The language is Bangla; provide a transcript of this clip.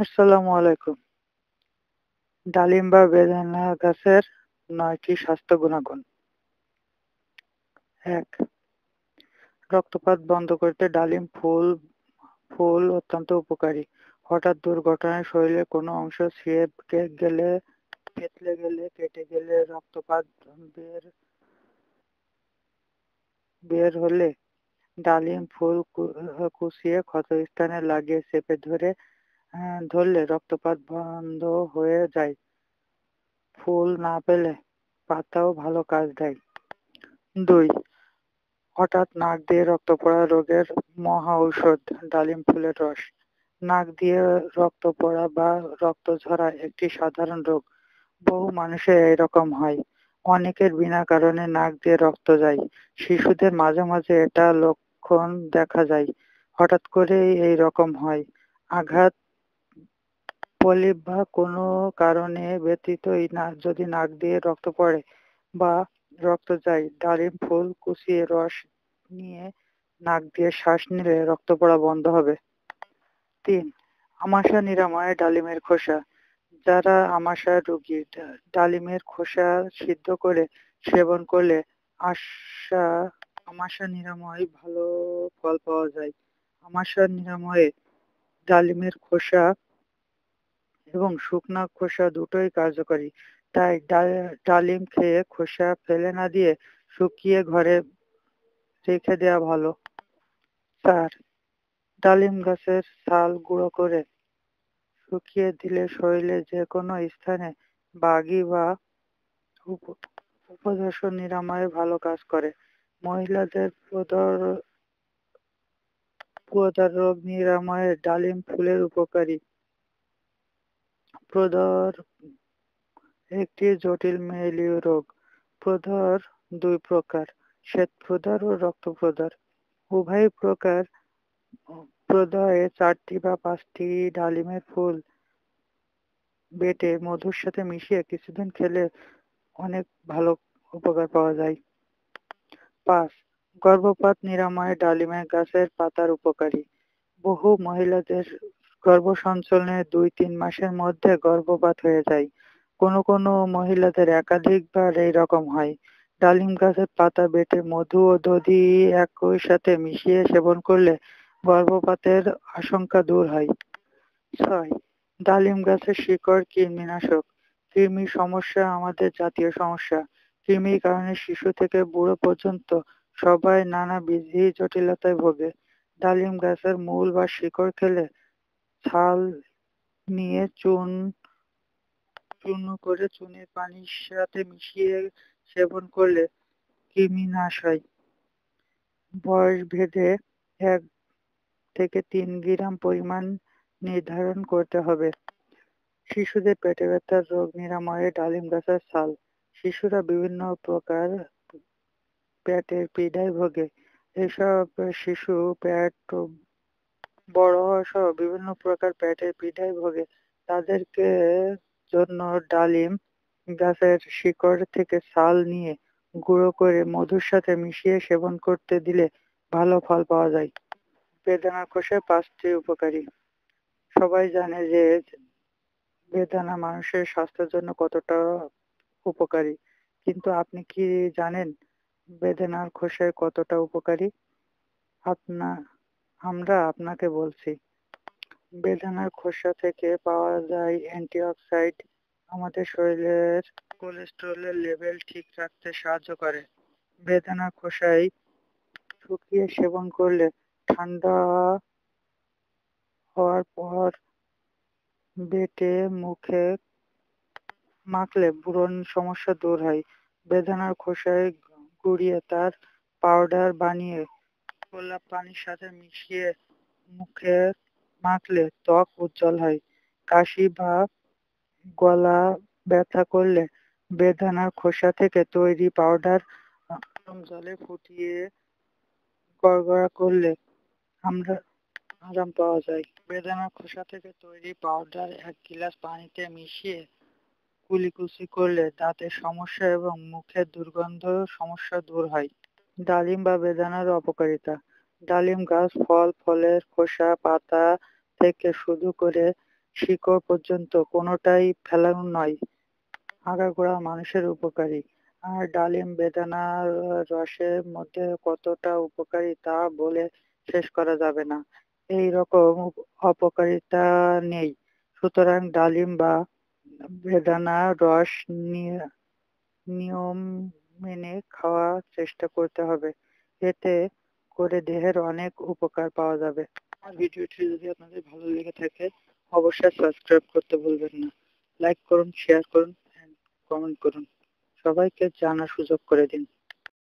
আসসালামু আলাইকুম। ডালিম বা বেদানা গাছের নয়টি স্বাস্থ্য গুণাগুণ। এক, রক্তপাত বন্ধ করতে ডালিম ফুল ফুল অত্যন্ত উপকারী। হঠাৎ দুর্ঘটনায় শরীরের কোনো অংশ ছিঁড়ে গেলে ফেটলে গেলে, কেটে গেলে রক্তপাত বের বের হলে ডালিম ফুল কুচিয়ে ক্ষতস্থানে লাগিয়ে চেপে ধরে ধরলে রক্তপাত বন্ধ হয়ে যায়। ফুল না পেলে পাতাও ভালো কাজ দেয়। দুই, হঠাৎ নাক দিয়ে রক্ত পড়া রোগের মহা ঔষধ, ডালিম ফুলের রস। নাক দিয়ে রক্ত পড়া বা রক্ত ঝরা একটি সাধারণ রোগ। বহু মানুষের এরকম হয়। অনেকের বিনা কারণে নাক দিয়ে রক্ত যায়। শিশুদের মাঝে মাঝে এটা লক্ষণ দেখা যায়। হঠাৎ করে এই রকম হয়। আঘাত পলিপ বা কোনো কারণে ব্যতীতই না, যদি নাক দিয়ে রক্ত পড়ে বা রক্ত যায়, ডালিম ফুল কুচিয়ে রস নিয়ে নাক দিয়ে শ্বাস নিলে রক্ত পড়া বন্ধ হবে। তিন আমাশা নিরাময় ডালিমের খোসা। যারা আমাশার রোগী ডালিমের খোসা সিদ্ধ করে সেবন করলে আশা আমাশা নিরাময় ভালো ফল পাওয়া যায়। আমাশা নিরাময়ে ডালিমের খোসা এবং শুকনা খোসা দুটোই কার্যকরী। তাই ডাল, ডালিম খেয়ে খোসা ফেলে না দিয়ে শুকিয়ে ঘরে রেখে দেওয়া ভালো। চার ডালিম গাছের ছাল গুঁড়ো করে শুকিয়ে দিলে শরীরে যে কোনো স্থানে বাগি বা উপদর্শ নিরাময়ে ভালো কাজ করে। মহিলাদের প্রদর, প্রদার রোগ নিরাময়ে ডালিম ফুলের উপকারী। প্রদর একটি জটিল মেলীয় রোগ। প্রদর দুই প্রকার, শ্বেত প্রদর ও রক্ত প্রদর উভয় প্রকার প্রদয়ে চারটি বা পাঁচটি ডালিমের ফুল বেটে মধুর সাথে মিশিয়ে কিছুদিন খেলে অনেক ভালো উপকার পাওয়া যায়। পাঁচ, গর্ভপাত নিরাময়ে ডালিমের গাছের পাতার উপকারী। বহু মহিলাদের গর্ভসঞ্চালনে দুই তিন মাসের মধ্যে গর্ভপাত হয়ে যায়। কোনো কোনো মহিলাদের একাধিকবার এই রকম হয়। ডালিম গাছের পাতা বেটে মধু ও দধি একই সাথে মিশিয়ে সেবন করলে গর্ভপাতের আশঙ্কা দূর হয়। ছয়, ডালিম গাছের শিকড় কৃমিনাশক। কৃমির সমস্যা আমাদের জাতীয় সমস্যা। কৃমির কারণে শিশু থেকে বুড়ো পর্যন্ত সবাই নানা বিধি জটিলতায় ভোগে। ডালিম গাছের মূল বা শিকড় খেলে ছাল নিয়ে চুন, চূর্ণ করে চুনের পানির সাথে মিশিয়ে সেবন করলে কৃমি নাশ হয়। বয়স ভেদে এক থেকে তিন গ্রাম পরিমাণ নির্ধারণ করতে হবে। শিশুদের পেটে ব্যথার রোগ নিরাময়ে, ডালিম গাছের ছাল। শিশুরা বিভিন্ন প্রকার পেটের পীড়ায় ভোগে। এসব শিশু পেট বড় হওয়া সহ বিভিন্ন প্রকার পেটের পীড়ায় ভোগে। তাদেরকে জন্য ডালিম গাছের শিকড় থেকে ছাল নিয়ে গুঁড়ো করে মধুর সাথে মিশিয়ে সেবন করতে দিলে ভালো ফল পাওয়া যায়। বেদানা খোসা পাঁচটি উপকারী। সবাই জানে যে বেদানা মানুষের স্বাস্থ্যের জন্য কতটা উপকারী। কিন্তু আপনি কি জানেন বেদানার খোসায় কতটা উপকারী? আপনা আমরা আপনাকে বলছি, বেদানার খোসা থেকে পাওয়া যায় অ্যান্টিঅক্সাইড আমাদের শরীরের কোলেস্টেরলের লেভেল ঠিক রাখতে সাহায্য করে। বেদানার খোসায় শুকিয়ে সেবন করলে ঠান্ডা হওয়ার পর বেটে মুখে মাখলে ব্রণ সমস্যা দূর হয়। বেদানার খোসায় গুঁড়িয়ে তার পাউডার বানিয়ে গোলাপ পানির সাথে মিশিয়ে মুখে মাখলে ত্বক উজ্জ্বল হয়। কাশি বা গলা ব্যথা করলে বেদানার খোসা থেকে তৈরি পাউডার জলে ফুটিয়ে গড়গড়া করলে আমরা আরাম পাওয়া যায়। বেদানার খোসা থেকে তৈরি পাউডার এক গিলাস পানিতে মিশিয়ে কুলিকুচি করলে দাঁতের সমস্যা এবং মুখের দুর্গন্ধ সমস্যা দূর হয়। ডালিম বা বেদানার অপকারিতা। ডালিম গাছ, ফল, ফলের খোসা, পাতা থেকে শুরু করে শিকড় পর্যন্ত কোনোটাই ফেলানো নয়। আগাগোড়া মানুষের উপকারী। আর ডালিম, বেদানার রসের মধ্যে কতটা উপকারী তা বলে শেষ করা যাবে না। এই রকম অপকারিতা নেই। সুতরাং ডালিম বা বেদানা রস নিয়ম মেনে খাওয়ার চেষ্টা করতে হবে। এতে করে দেহের অনেক উপকার পাওয়া যাবে। আমার ভিডিওটি যদি আপনাদের ভালো লেগে থাকে, অবশ্যই সাবস্ক্রাইব করতে ভুলবেন না। লাইক করুন শেয়ার করুন কমেন্ট করুন। সবাইকে জানার সুযোগ করে দিন।